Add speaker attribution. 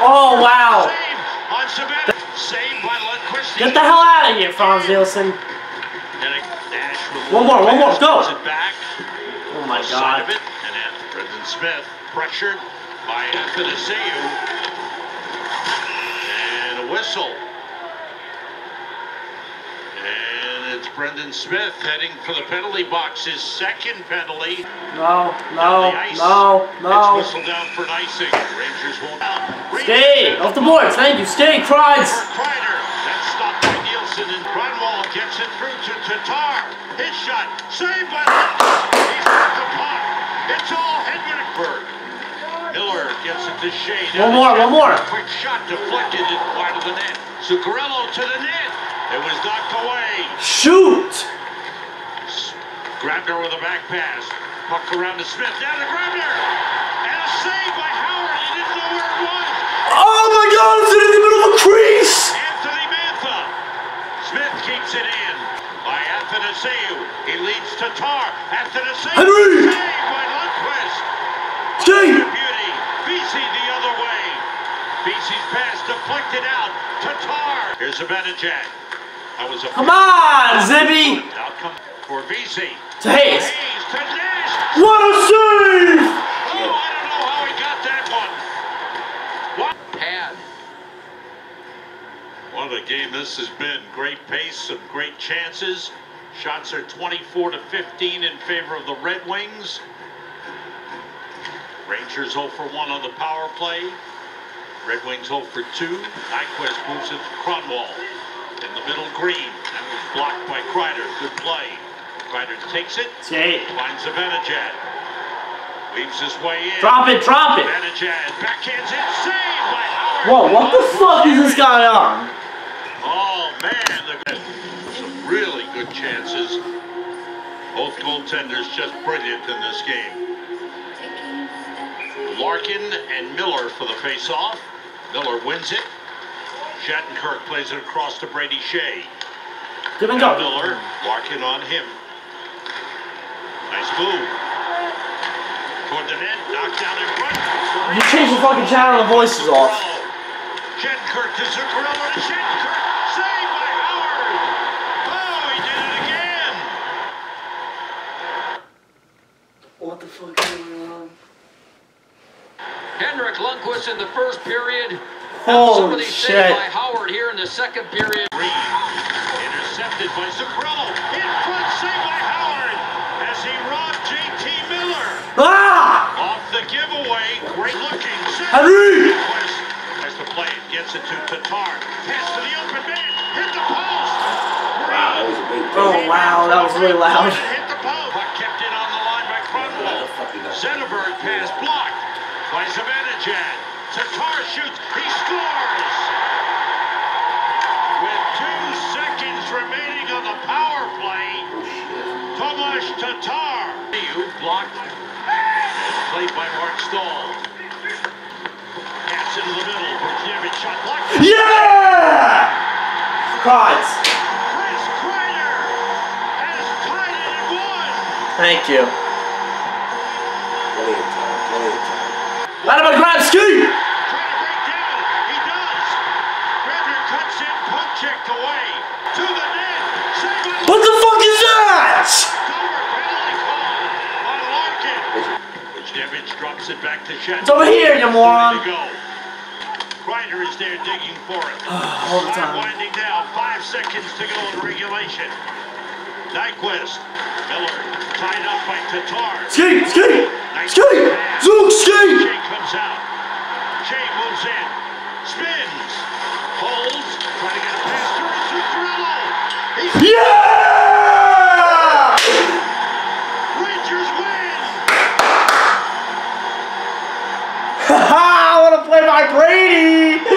Speaker 1: Oh, wow. Get the hell out of here, Frans Nielsen. One more, one more, go. Oh my god.
Speaker 2: Brendan Smith pressured by Athanasiou. And a whistle. And it's Brendan Smith heading for the penalty box, his second penalty.
Speaker 1: No, no, no, no.
Speaker 2: It's whistled down for icing. Rangers won't.
Speaker 1: Stay off the boards. Thank you. Stay, Kreids.
Speaker 2: Kreider. That's stopped by Nielsen and Grunwald gets it through to Tatar. His shot saved by He's got the puck. It's all Henrikberg. Miller gets it to Skjei.
Speaker 1: One more, one more.
Speaker 2: Quick shot deflected wide of the net. Zuccarello to the net. It was knocked away.
Speaker 1: Shoot.
Speaker 2: Grabner with a back pass. Puck around to Smith. Down to Grabner. And a save by Howard. He didn't know where it was.
Speaker 1: Oh my god, it's in the middle of a crease.
Speaker 2: Anthony Mantha. Smith keeps it in by Athanasiou. He leads to Tar. Athanasiou.
Speaker 1: Henry.
Speaker 2: Save by Lundqvist.
Speaker 1: Stay.
Speaker 2: Beauty. Vesey the other way. Vesey's pass deflected out to Tar. Here's Zibanejad. That was a
Speaker 1: Come on, Zibby.
Speaker 2: for Vesey.
Speaker 1: To Hayes.
Speaker 2: Hayes to Nash.
Speaker 1: What a save.
Speaker 2: Oh, I don't know how he got that one. What? Pad. What a game this has been. Great pace, some great chances. Shots are 24 to 15 in favor of the Red Wings. Rangers 0 for 1 on the power play. Red Wings 0 for 2. Nyquist moves it to Kronwall. In the middle, Green. That was blocked by Kreider. Good play. Kreider takes it.
Speaker 1: Stay.
Speaker 2: Finds Zibanejad. Weaves his way in.
Speaker 1: Drop it, drop it.
Speaker 2: Zibanejad backhands it. Saved by Howard.
Speaker 1: Whoa, what the fuck is this guy on?
Speaker 2: Oh, man. The, some really good chances. Both goaltenders just brilliant in this game. Larkin and Miller for the face-off. Miller wins it. Shattenkirk plays it across to Brady Skjei.
Speaker 1: Give and go.
Speaker 2: Miller, Larkin on him. Nice move. Toward the net, knocked down in front.
Speaker 1: You changed the fucking channel, and the voice is off.
Speaker 2: Shattenkirk to Zuccarello to Shattenkirk. Saved by Howard. Oh, he did it again.
Speaker 1: What the fuck is going on?
Speaker 3: Henrik Lundqvist in the first period. Now some of
Speaker 1: Holy
Speaker 3: these
Speaker 1: shit.
Speaker 3: by Howard here in the second period.
Speaker 2: Intercepted by Zuccarello. In front, saved by Howard as he robbed J.T. Miller.
Speaker 1: Ah!
Speaker 2: Off the giveaway, great looking.
Speaker 1: Henry!
Speaker 2: Has to play gets it to Tatar. Pass to the open man, hit the post.
Speaker 4: Wow, that was a big
Speaker 1: Oh wow, that was really loud.
Speaker 2: Tatar shoots, he scores! With two seconds remaining on the power play, Tomas Tatar. You blocked. Played by Marc Staal. Pass into the middle. Brzezinovic shot blocked.
Speaker 1: Yeah! Cards.
Speaker 2: Chris Kreider has tied it at one.
Speaker 1: Thank you.
Speaker 4: Plenty of time, plenty of time.
Speaker 1: Out of my grab ski!
Speaker 2: Trying to break down. He does. Grabner cuts in. Poke checked away. To the net. Save by
Speaker 1: What the fuck is that?
Speaker 2: Dover penalty call on Larkin. It back to Shatner.
Speaker 1: It's over here, you moron.
Speaker 2: Go. Is there digging for it.
Speaker 1: Ah, All the
Speaker 2: Time winding down. Five seconds to go in regulation. Nyquist. Miller tied up by Tatar.
Speaker 1: Ski, ski,
Speaker 2: Nice
Speaker 1: ski,
Speaker 2: pass.
Speaker 1: zook, ski.
Speaker 2: Skjei comes out. Skjei moves in. Spins. Brady.